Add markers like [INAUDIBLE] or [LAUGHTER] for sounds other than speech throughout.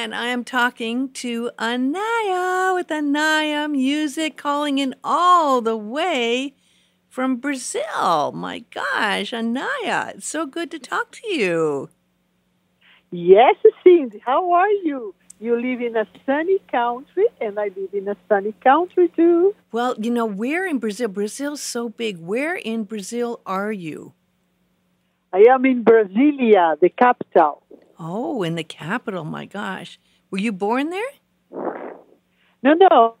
and I am talking to Anaya with Anaya Music, calling in all the way from Brazil. My gosh, Anaya, it's so good to talk to you. Yes, Cindy, how are you? You live in a sunny country, and I live in a sunny country too. Well, you know, where in Brazil? Brazil's so big. Where in Brazil are you? I am in Brasilia, the capital. Oh, in the capital. My gosh. Were you born there? No, no.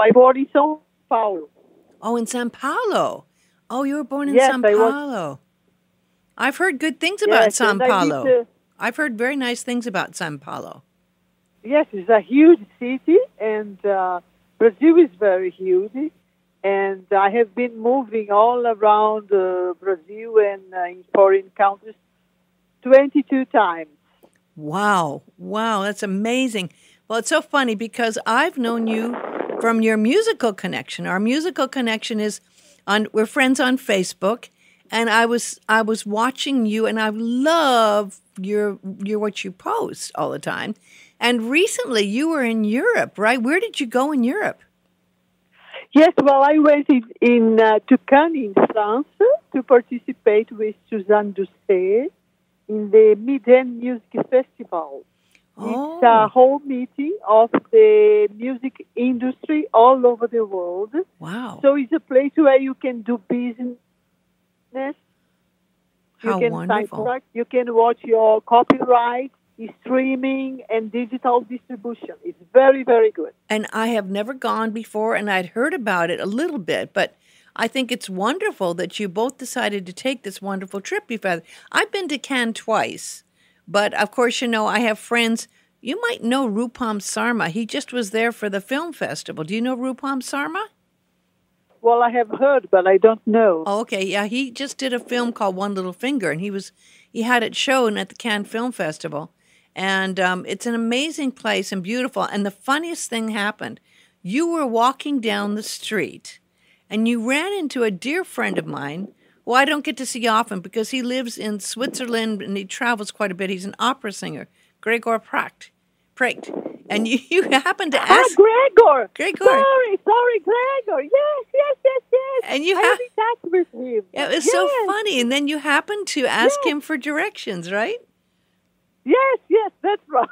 I born in São Paulo. Oh, in Sao Paulo. Oh, you were born in Yes, Sao I Paulo. I've heard good things about Yes, Sao I Paulo. uh, I've heard very nice things about Sao Paulo. Yes, it's a huge city, and uh, Brazil is very huge. And I have been moving all around uh, Brazil and uh, in foreign countries 22 times. Wow. Wow. That's amazing. Well, it's so funny because I've known you from your musical connection. Our musical connection is on we're friends on Facebook and I was I was watching you and I love your your what you post all the time. And recently you were in Europe, right? Where did you go in Europe? Yes, well, I went in, in uh, to Cannes in France to participate with Suzanne Doucet in the MIDEM Music Festival. It's a Oh, whole meeting of the music industry all over the world. wow. So it's a place where you can do business. How you can sign wonderful. contracts, You can watch your copyright, streaming, and digital distribution. It's very, very good. and I have never gone before, and I'd heard about it a little bit, but I think it's wonderful that you both decided to take this wonderful trip. You've had. I've been to Cannes twice, but of course, you know I have friends. You might know Rupam Sarma. He just was there for the film festival. Do you know Rupam Sarma? Well, I have heard, but I don't know. Oh, okay, yeah, he just did a film called One Little Finger, and he was he had it shown at the Cannes Film Festival, and um, it's an amazing place and beautiful. And the funniest thing happened: you were walking down the street, and you ran into a dear friend of mine who I don't get to see often because he lives in Switzerland and he travels quite a bit. He's an opera singer, Gregor Pracht, Pracht, and [LAUGHS] you, you happened to Ah, ask, Gregor! Gregor. Sorry, sorry, Gregor. Yes, yes, yes, yes. And you I ha- am in touch with him. it was so Yes, funny, and then you happened to ask Yes. him for directions, right? Yes, yes, that's right.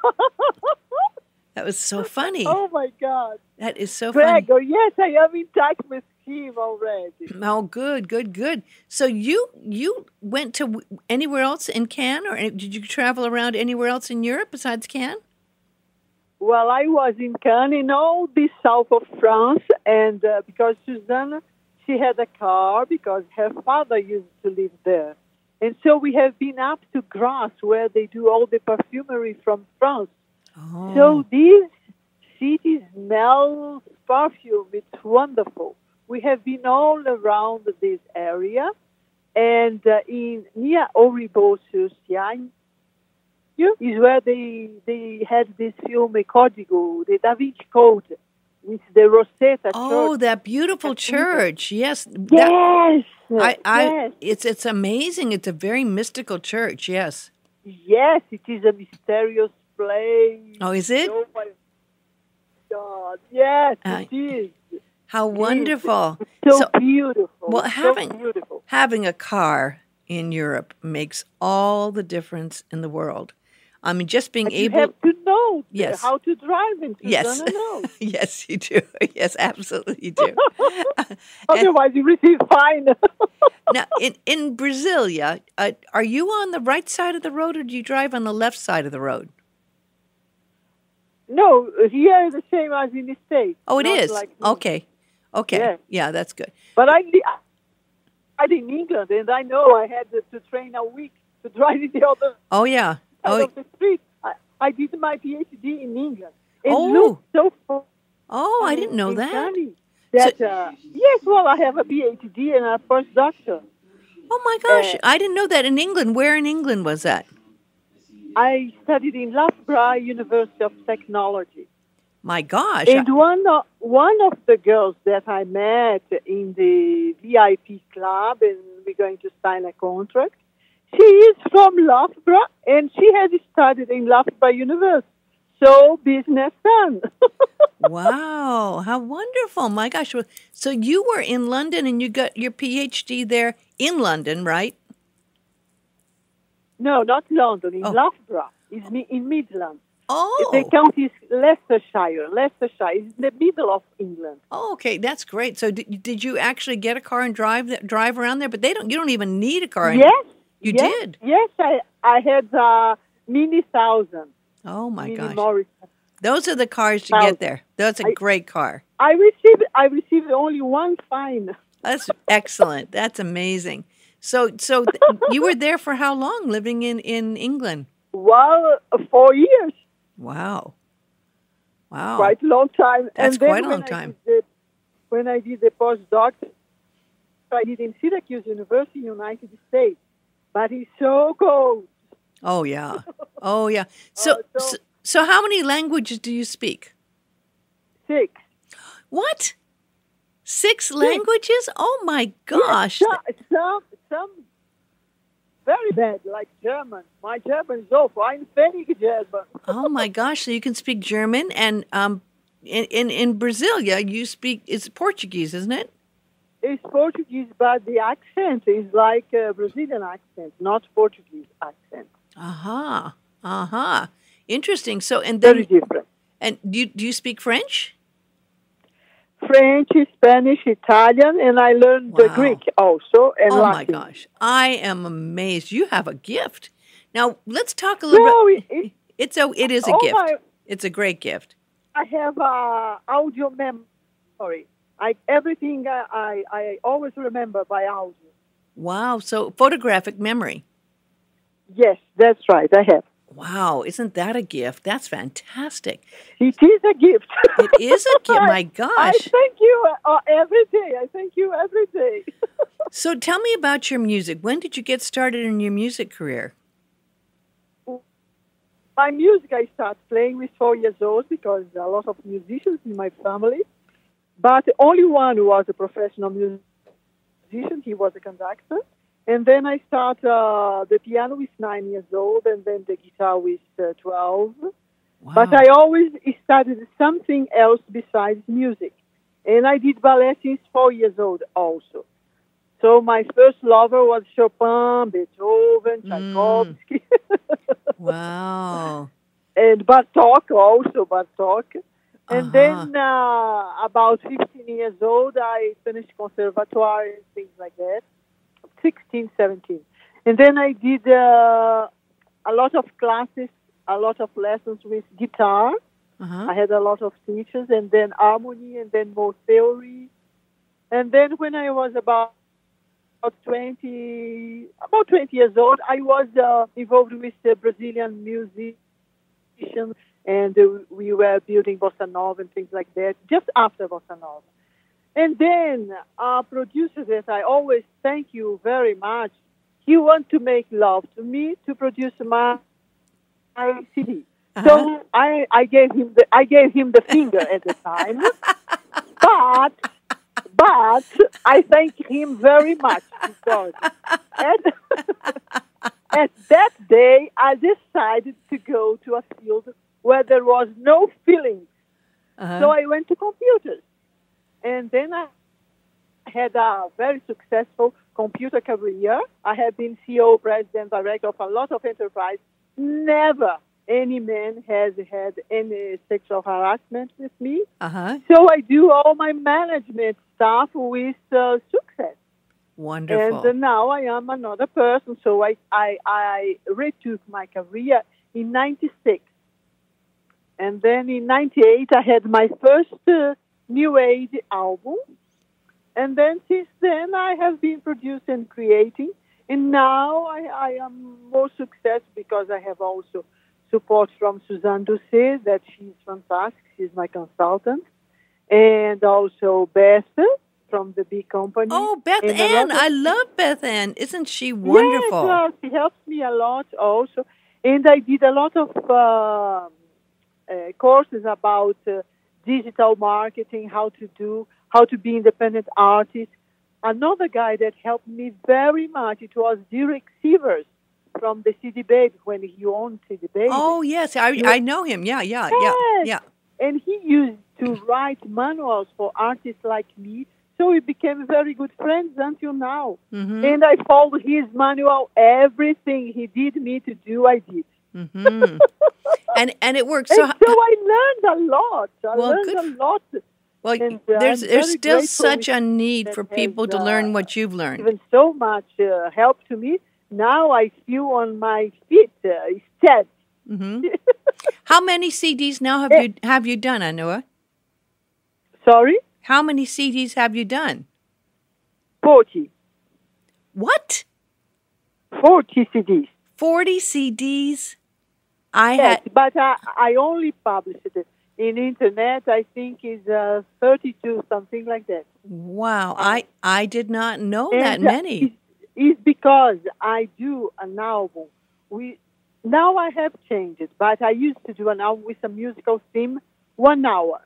That was so [LAUGHS] funny. oh my God, That is so funny. Gregor! Yes, I am in touch with him already. Oh, good, good, good. So you you went to anywhere else in Cannes, or did you travel around anywhere else in Europe besides Cannes? Well, I was in Cannes, in all the south of France, and uh, because Suzanne, she had a car because her father used to live there. And so we have been up to Grasse, where they do all the perfumery from France. Oh, So this city smells perfume. It's wonderful. We have been all around this area, and uh, in near Auribeau-sur-Siagne is where they they had this film Código, the Da Vinci Code, with the Rosetta oh, Church. that beautiful church. Yes, that, Yes, I, I, yes, it's it's amazing. It's a very mystical church. Yes. yes. It is a mysterious place. Oh, is it? Oh my God! Yes, Uh, it is. How wonderful. so, So- beautiful. well, so having- beautiful. Having a car in Europe makes all the difference in the world. I mean, just being But you able. have to know Yes. how to drive and to Yes. know. [LAUGHS] yes, you do. [LAUGHS] Yes, absolutely, you do. [LAUGHS] Otherwise, you receive fine. now, in in Brasilia, uh, are you on the right side of the road, or do you drive on the left side of the road? no, here is the same as in the States. Oh, it is. like okay, okay, Yeah. yeah, that's good. But I, I in England, and I know I had to, to train a week to drive in the other Oh yeah. Oh, of the street. I, I did my PhD in England. It Oh. looked so fun. oh, I didn't know that. That uh, yes, well, I have a PhD and a postdoctor. Oh my gosh, Uh, I didn't know that in England. Where in England was that? I studied in Loughborough University of Technology. My gosh. And one of, one of the girls that I met in the VIP club, and we're going to sign a contract, she is from Loughborough, and she has studied in Loughborough University. so business done. [LAUGHS] wow, how wonderful! My gosh, so you were in London and you got your PhD there in London, right? No, not London. In Oh. Loughborough, it's in Midlands. Oh, The county is Leicestershire. Leicestershire is in the middle of England. oh, okay, that's great. So did, did you actually get a car and drive drive around there? But they don't. You don't even need a car. Yes, You yes, did? Yes, I I had uh, Mini Thousand. Oh my Mini gosh, Morris. those are the cars to get there. That's a I- great car. I received I received only one fine. [LAUGHS] That's excellent. That's amazing. So, so th- you were there for how long, living in in England? Well, uh, four years, Wow, wow. quite a long time. That's and quite a long I time. the- when I did the postdoc, I did in Syracuse University, United States. But it's so cold. Oh yeah, [LAUGHS] oh yeah. Oh, so, Oh, so- so, so how many languages do you speak? Six. What? Six languages? Oh my gosh! Some, some, some very bad, like German. My German is awful. I'm speaking German. Oh my gosh! So you can speak German and um, in in, in Brasilia you speak it's Portuguese, isn't it? It's Portuguese, but the accent is like a Brazilian accent, not Portuguese accent. Aha, aha. Interesting. So and Very then different. and do you, do you speak French? French, Spanish, Italian, and I learned the Greek also and oh my gosh, I am amazed. You have a gift. Now let's talk a little No, bit. it, it, It's a it is a oh gift. my, It's a great gift. I have uh, audio memory. Sorry. I everything I, I I always remember by audio. Wow. So photographic memory. Yes, that's right. I have. Wow, isn't that a gift? That's fantastic. It is a gift. It is a gift. My [LAUGHS] gosh. I thank you uh, every day. I thank you every day. [LAUGHS] So tell me about your music. When did you get started in your music career? my music I started playing with four years old because there are a lot of musicians in my family, but the only one who was a professional musician. He was a conductor. And then I started uh, the piano with nine years old and then the guitar with uh, 12. Wow. But I always studied something else besides music. And I did ballet since four years old also. So my first lover was Chopin, Beethoven, Tchaikovsky, [LAUGHS] wow. and Bartok also, Bartok. And Uh-huh. then uh, about 15 years old, I finished conservatoire and things like that. 16, 17. And then I did uh, a lot of classes, a lot of lessons with guitar. Uh-huh. I had a lot of teachers, and then harmony, and then more theory. And then when I was about about 20, about 20 years old, I was uh, involved with the Brazilian musicians, and uh, we were building bossa nova and things like that. Just after bossa nova, and then our producer that I always thank you very much. He wanted to make love to me to produce my, my CD. Uh-huh. So I, I gave him the I gave him the finger at the time, [LAUGHS] but but I thank him very much because at, [LAUGHS] at that day I decided to go to a field where there was no feeling. Uh-huh. So I went to computers, and then I had a very successful computer career. I have been CEO, president, director of a lot of enterprise. Never any man has had any sexual harassment with me. uh-huh. So I do all my management stuff with uh, success. Wonderful. And now I am another person. So I, I, I retook my career in 96. And then in 98, I had my first uh, New Age album. And then since then, I have been producing and creating. And now I, I am more successful because I have also support from Suzanne Doucet, that she's fantastic. She's my consultant. And also Beth from the big company. oh, Beth And Ann. I love Beth Ann. Isn't she wonderful? Yes, uh, she helps me a lot also. And I did a lot of uh, uh, courses about uh, digital marketing, how to do, how to be independent artist. Another guy that helped me very much, it was Derek Sivers. from the CD Baby when he owned CD Baby. Oh yes, I I know him. Yeah, yeah, yeah, yeah. And he used to write manuals for artists like me. So we became very good friends until now. Mm-hmm. And I followed his manual. Everything he did me to do, I did. Mm-hmm. [LAUGHS] and and it works. And So, so, I learned a lot. I Well, learned a lot. well, and, uh, there's I'm there's still such a need for has, people to learn uh, what you've learned. Given so much uh, help to me. Now I feel on my feet uh, instead. hmm [LAUGHS] How many CDs now have you have you done, Anua? Sorry? How many CDs have you done? 40. What? 40 CDs. Forty CDs? I Yes, had but I, I only published it in internet. I think is uh, 32, something like that. wow. I I did not know that And, uh, many. It's, it's because I do an album. We now I have changed it, but I used to do an album with a musical theme, one hour.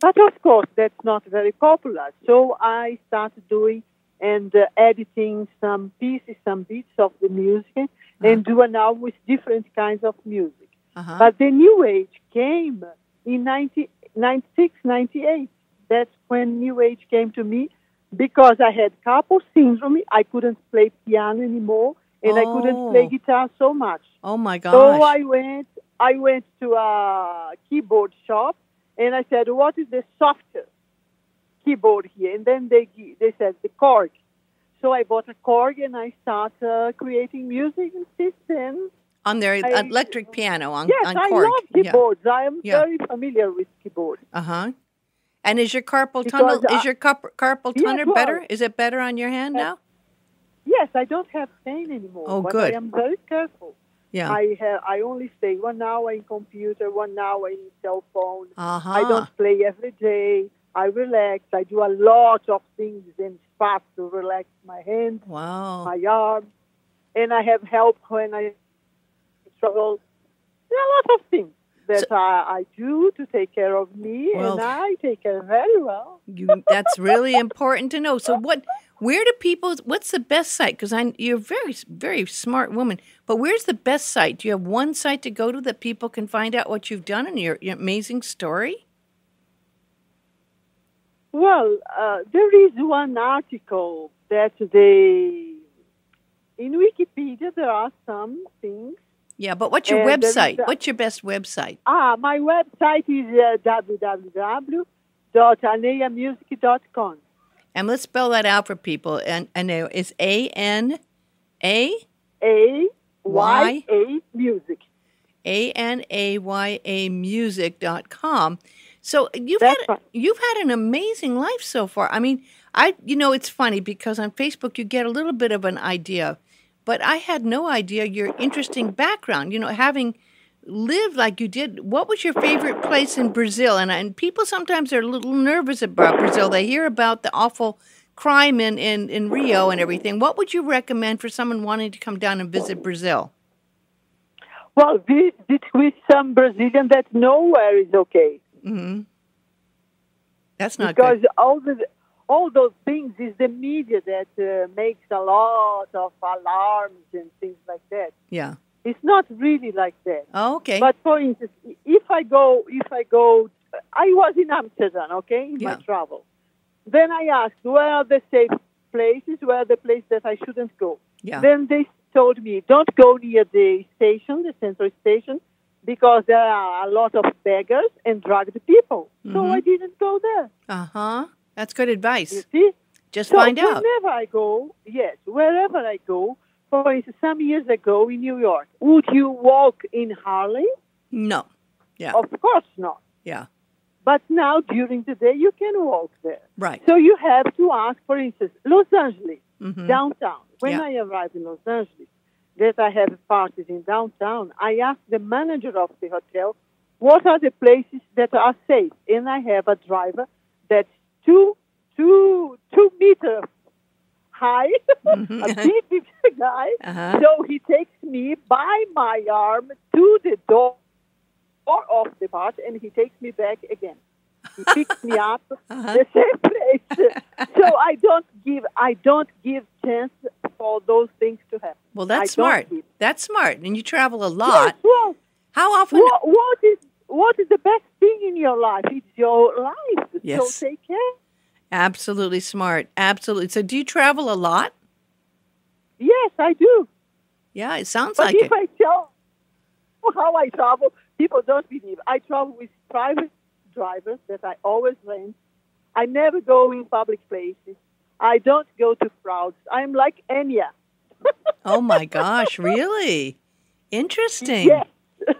But of course, that's not very popular. So I started doing and uh, editing some pieces, some bits of the music, and do an album with different kinds of music. Uh-huh. But the new age came in 90, 96, 98. That's when new age came to me because I had carpal syndrome. I couldn't play piano anymore, and I couldn't play Oh. guitar so much. oh my gosh. So I went, I went to a keyboard shop, and I said, "What is the softest keyboard here?" And then they they said the Korg. So I bought a Korg, and I started uh, creating music. And since then, on their I- electric piano on yes, on I Korg. love keyboards. I am Yeah. very familiar with keyboards. Uh huh. And is your carpal Because tunnel is your carp, carpal Yes, tunnel well- better? Is it better on your hand now? Yes, I don't have pain anymore. Oh, but good. I am very careful. Yeah. I have, I only stay one hour in computer, one hour in cell phone. Uh huh. I don't play every day. I relax. I do a lot of things in fast to relax my hands, Wow. my arms, and I have help when I struggle. There are a lot of things that I, I do to take care of me, Well- and I take care very well. You, that's really important to know. So what? Where do people? What's the best site? Because I you're a very very smart woman. But where's the best site? Do you have one site to go to that people can find out what you've done and your, your amazing story? Well, uh, there is one article that they in Wikipedia there are some things. Yeah, but what's your Uh, is website? What's your best website? Ah, my website is uh, www.anayamusic.com. And let's spell that out for people. And and it's A N A A Y A music. A N A Y A music.com. So you've That's had right. you've had an amazing life so far. I mean, I you know it's funny because on Facebook you get a little bit of an idea, but I had no idea your interesting background. You know, having lived like you did. What was your favorite place in Brazil? And and people sometimes are a little nervous about Brazil. They hear about the awful crime in in, in Rio and everything. What would you recommend for someone wanting to come down and visit Brazil? Well, visit with some Brazilian that nowhere is okay. hmm That's not because good. all the all those things is the media that uh, makes a lot of alarms and things like that. Yeah. It's not really like that. Oh, okay. But for instance, if I go, if I go, I was in Amsterdam, okay, in Yeah. my travel. Then I asked, where are the safe places? Where are the places that I shouldn't go? yeah. Then they told me, don't go near the station, the central station, because there are a lot of beggars and drugged people. So Mhm. I didn't go there. Uh huh. That's good You advice. see? Just So find out. whenever I go, yes, wherever I go, for instance, some years ago in New York, would you walk in Harlem? No. Yeah. Of course not. Yeah. But now during the day you can walk there. Right. So you have to ask, for instance, Los Angeles, hmm downtown. When Yeah. I arrived in Los Angeles, that I have parties in downtown, I asked the manager of the hotel, what are the places that are safe? And I have a driver that's two, two, two meters high, Mhm. [LAUGHS] a big, big guy. Uh-huh. So he takes me by my arm to the door of the part, and he takes me back again. He [LAUGHS] picks me up Uh-huh. the same place. [LAUGHS] so I don't give I don't give chance for those things to happen. Well, that's I smart. That's smart. And you travel a Yes, lot. well, How often? what, what is what is the best thing in your life? It's your life. Yes. So take care. Absolutely smart. Absolutely. So, do you travel a lot? Yes, I do. Yeah, it sounds But like if it. I tell how I travel, people don't believe. I travel with private drivers that I always rent. I never go in public places. I don't go to crowds. I'm like Enya. Oh my [LAUGHS] gosh, really? Interesting. Yes. [LAUGHS]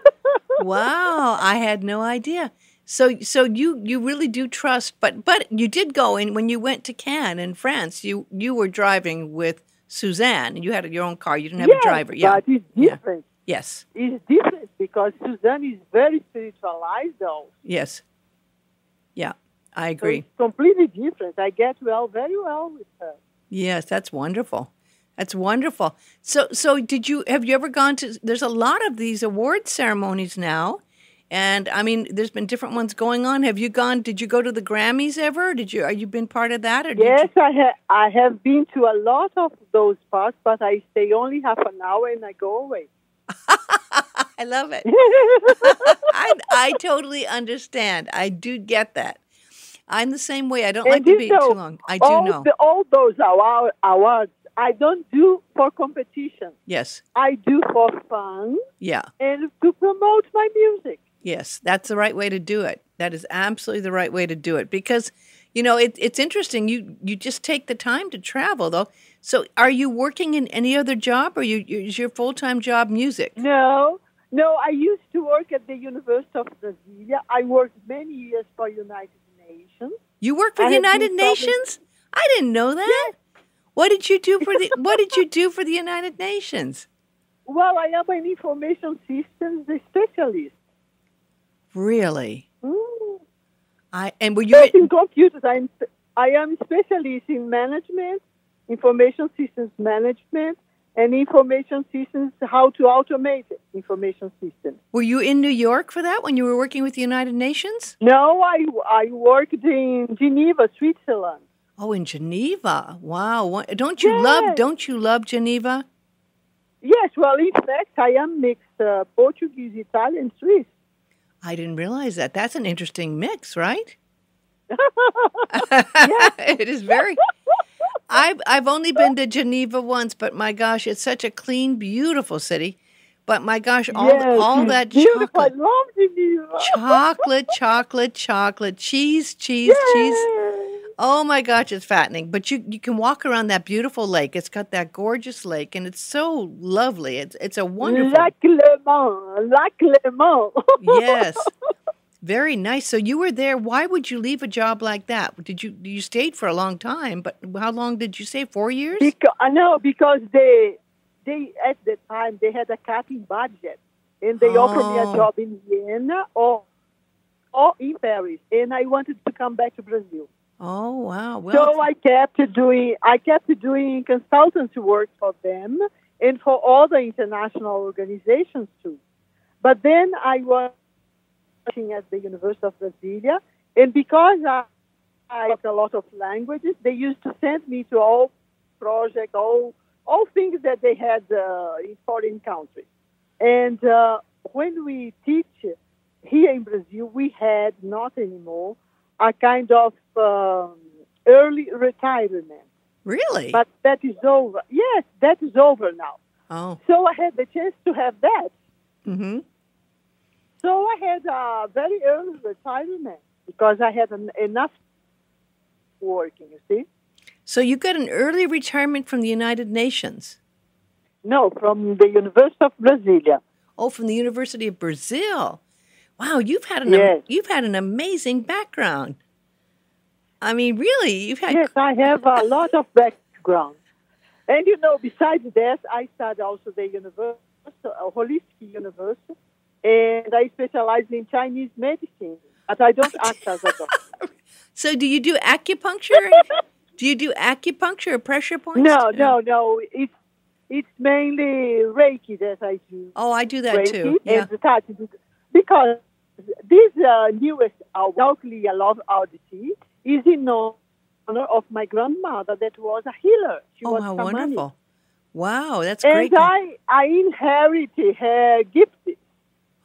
Wow, I had no idea. So so you you really do trust but but you did go in when you went to Cannes in France. You you were driving with Suzanne and you had your own car. You didn't have yes, a driver. Yeah. but it's Yeah. different. Yes. It's different because Suzanne is very spiritualized, though. Yes. Yeah. I So agree. it's completely different. I get well, very well with her. Yes, that's wonderful. That's wonderful. So so did you have you ever gone to there's a lot of these award ceremonies now. And I mean, there's been different ones going on. Have you gone? Did you go to the Grammys ever? Did you? Are you been part of that? Or Yes, you, I, ha- I have been to a lot of those parts, but I stay only half an hour and I go away. [LAUGHS] I love it. [LAUGHS] I, I totally understand. I do get that. I'm the same way. I don't And like to be know, too long. I do all, know. The, all those award, awards I don't do for competition. yes. I do for fun Yeah. and to promote my. Yes. That's the right way to do it. That is absolutely the right way to do it because, you know, it, it's interesting. You you just take the time to travel though. So, are you working in any other job, or you is your full time job music? No, no, I used to work at the University of Brasilia. I worked many years for United Nations. You worked for I the United public- Nations? I didn't know that. Yes. What did you do for the [LAUGHS] What did you do for the United Nations? Well, I am an information systems specialist. Really? Mm. I and were you Yes, in computers, I'm, I am specialist in management, information systems management, and information systems, how to automate information systems. were you in New York for that when you were working with the United Nations? No, I, I worked in Geneva, Switzerland. Oh, in Geneva. Wow. Don't you love don't you love Geneva? Yes, well, in fact, I am mixed uh, Portuguese, Italian, Swiss. I didn't realize that. That's an interesting mix, right? [LAUGHS] Yes. [LAUGHS] it is very I've I've only been to Geneva once, but my gosh, it's such a clean, beautiful city. But my gosh, all yes, all that beautiful. chocolate, I love Geneva. chocolate, chocolate, chocolate, cheese, cheese, cheese. Oh my gosh, it's fattening. But you you can walk around that beautiful lake. It's got that gorgeous lake, and it's so lovely. It's it's a wonderful. Lac Léman, Lac Léman. yes, [LAUGHS] very nice. So you were there. Why would you leave a job like that? Did you you stayed for a long time? But how long did you stay? Four years? Because, I know because they they at the time they had a cutting budget, and they offered me Oh. a job in Vienna or or in Paris, and I wanted to come back to Brazil. Oh wow. Well, so I kept doing I kept doing consultancy work for them and for all the international organizations too. But then I was working at the University of Brasilia, and because I I a lot of languages, they used to send me to all projects, all all things that they had uh, in foreign countries. And uh, when we teach here in Brazil, we had not anymore a kind of um, early retirement. really? But that is over. Yes, that is over now. oh. So I had the chance to have that. Mm-hmm. So I had a very early retirement because I had an, enough working, you see. So you got an early retirement from the United Nations. No, from the University of Brasilia. Oh, from the University of Brazil. Wow, you've had an Yes. you've had an amazing background. I mean, really, you've had Yes, I have a lot of background. And you know, besides that, I studied also the university, a holistic university, and I specialize in Chinese medicine. But I don't [LAUGHS] act as a doctor. So do you do acupuncture? [LAUGHS] do you do acupuncture or pressure points? No, no, no. It's it's mainly Reiki that I do. Oh, I do that Reiki too. Yeah. and the touch because this uh, newest uh, locally a lot oddity is in honor of my grandmother that was a healer. She Oh, was how shamanic. wonderful. Wow, that's and great. I I inherited her gifts.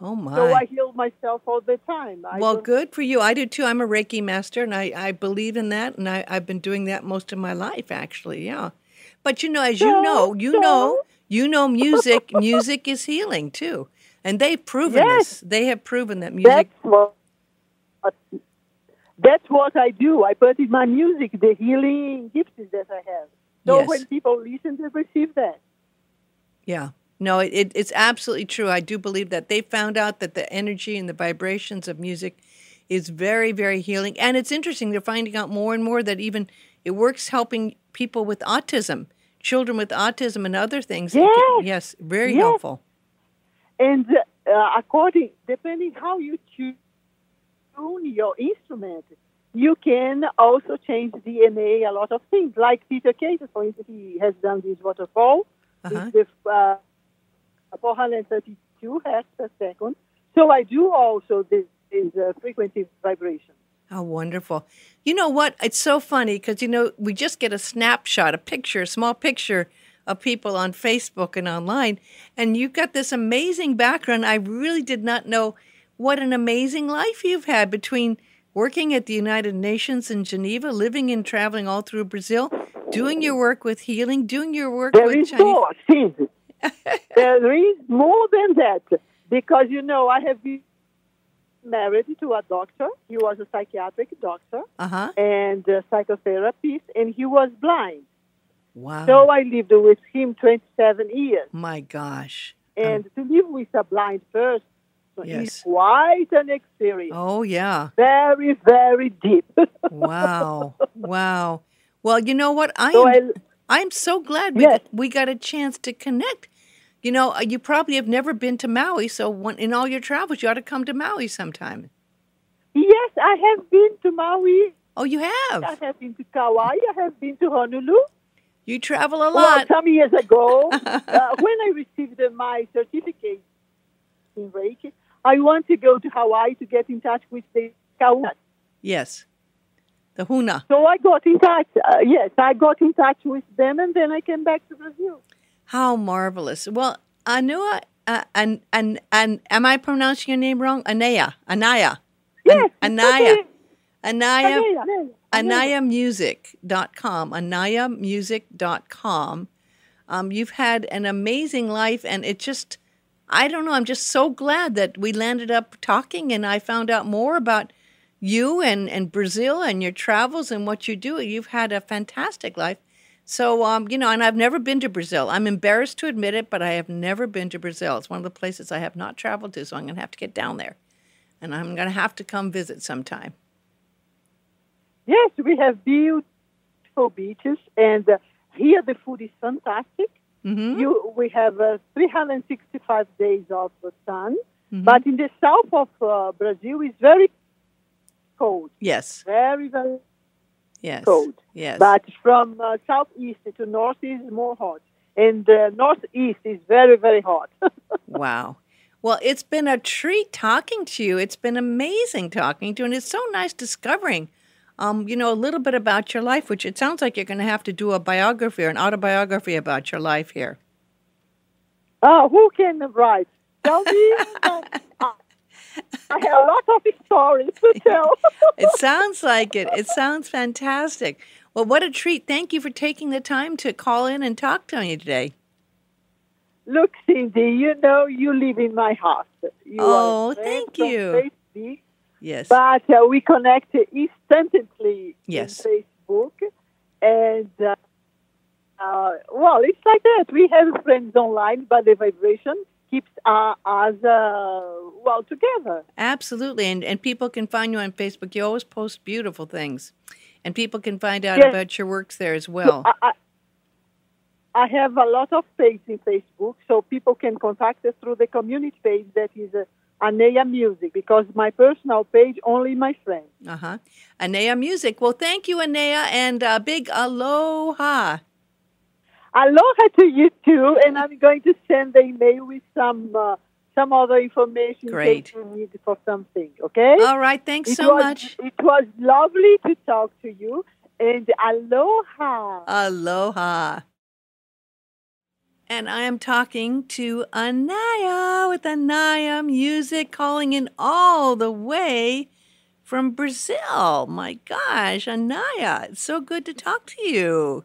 oh my. So I heal myself all the time. I well, good for you. I do too. I'm a Reiki master, and I, I believe in that, and I, I've been doing that most of my life, actually. Yeah, but you know, as you know, you so- know, you know, music, music is healing too, and they've proven Yes. this. They have proven that music. That's what. That's what I do. I put in my music the healing gifts that I have. So Yes. when people listen, they receive that. Yeah. No, it, it, it's absolutely true. I do believe that they found out that the energy and the vibrations of music is very, very healing. And it's interesting, they're finding out more and more that even it works helping people with autism, children with autism and other things. It can- yes, very Yes. helpful. And uh, according, depending how you tune your instrument, you can also change DNA a lot of things. Like Peter Kater, for instance, he has done this waterfall Uh-huh. with uh, 432 hertz per second. So I do also this, this uh, frequency vibration. How wonderful. You know what? It's so funny because, you know, we just get a snapshot, a picture, a small picture of people on Facebook and online. And you've got this amazing background. I really did not know what an amazing life you've had between working at the United Nations in Geneva, living and traveling all through Brazil, doing your work with healing, doing your work There with is Chinese. more, [LAUGHS] Cindy. there is more than that. Because, you know, I have been married to a doctor. He was a psychiatric doctor Uh huh. and a psychotherapist, and he was blind. Wow. So I lived with him 27 years. My gosh. And to live with a blind person Yes. is quite an experience. Oh, yeah. Very, very deep. [LAUGHS] Wow. wow. Well, you know what? I so am I, I'm so glad we, Yes. we got a chance to connect. You know, uh, you probably have never been to Maui, so when, in all your travels, you ought to come to Maui sometime. yes, I have been to Maui. Oh, you have? I have? have been to Kauai. I have been to Honolulu. You travel a Well, lot. some years ago, [LAUGHS] uh, when I received my certificate in Reiki, I want to go to Hawaii to get in touch with the Kauai. Yes. The Huna. So I got in touch. Uh, yes, I got in touch with them, and then I came back to Brazil. How marvelous. Well, Anua, uh, and, and, and am I pronouncing your name wrong? Anaya. Anaya. Yes, An- Anaya. okay. Anaya. Anaya, Anaya. anayamusic.com anayamusic.com um, you've had an amazing life and it just i don't know i'm just so glad that we landed up talking and i found out more about you and, and brazil and your travels and what you do. You've had a fantastic life. So um, you know and i've never been to brazil. I'm embarrassed to admit it but i have never been to brazil. It's one of the places i have not traveled to so i'm going to have to get down there and i'm going to have to come visit sometime Yes, we have beautiful beaches, and uh, here the food is fantastic. hmm You, we have uh, 365 days of the sun, Mhm. but in the south of uh, Brazil is very cold, yes very very Yes. cold. Yes. But from uh, southeast to north is more hot, and uh, northeast is very very hot. [LAUGHS] wow. Well, it's been a treat talking to you. It's been amazing talking to you, and it's so nice discovering, um, you know, a little bit about your life. Which it sounds like you're going to have to do a biography or an autobiography about your life here. oh, who can write? Tell me. I have a lot of stories to [LAUGHS] tell. It sounds like it. It sounds fantastic. Well, what a treat! Thank you for taking the time to call in and talk to me today. Look, Cindy, you know you live in my heart. You Oh, thank you. Yes. but uh, we connect instantly Yes. in Facebook, and uh, uh, well, it's like that. We have friends online, but the vibration keeps uh, us uh, well together. Absolutely. And, and people can find you on Facebook. You always post beautiful things. And people can find out Yes. about your works there as well. I, I, I have a lot of pages in Facebook, so people can contact us through the community page that is uh, Anaya Music, because my personal page only my friends. Uh huh. Anaya Music. Well, thank you, Anaya, and a big aloha. Aloha to you too, and I'm going to send the email with some uh, some other information in Great. you need for something. Okay? All right. Thanks it so was, much. It was lovely to talk to you, and aloha. Aloha. And I am talking to Anaya with Anaya Music, calling in all the way from Brazil. My gosh, Anaya, it's so good to talk to you.